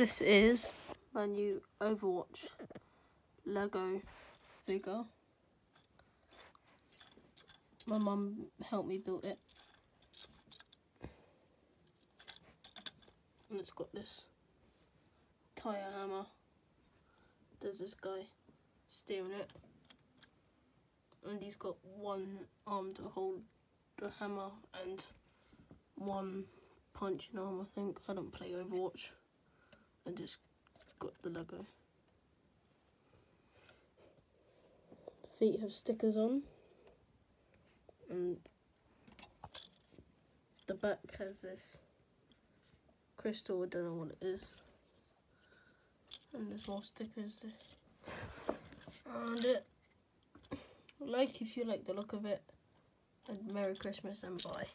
This is my new Overwatch Lego figure. My mum helped me build it. And it's got this tire hammer. There's this guy steering it. And he's got one arm to hold the hammer and one punching arm, I think. I don't play Overwatch. I just got the logo. Feet have stickers on. And the back has this crystal, I don't know what it is. And there's more stickers around it. Like if you like the look of it. And Merry Christmas and bye.